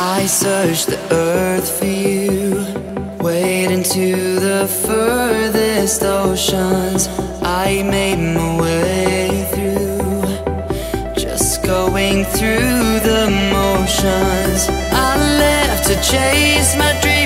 I searched the earth for you, wade into the furthest oceans. I made my way through, just going through the motions. I left to chase my dreams.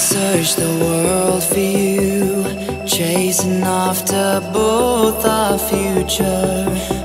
Searched the world for you, chasing after both our future.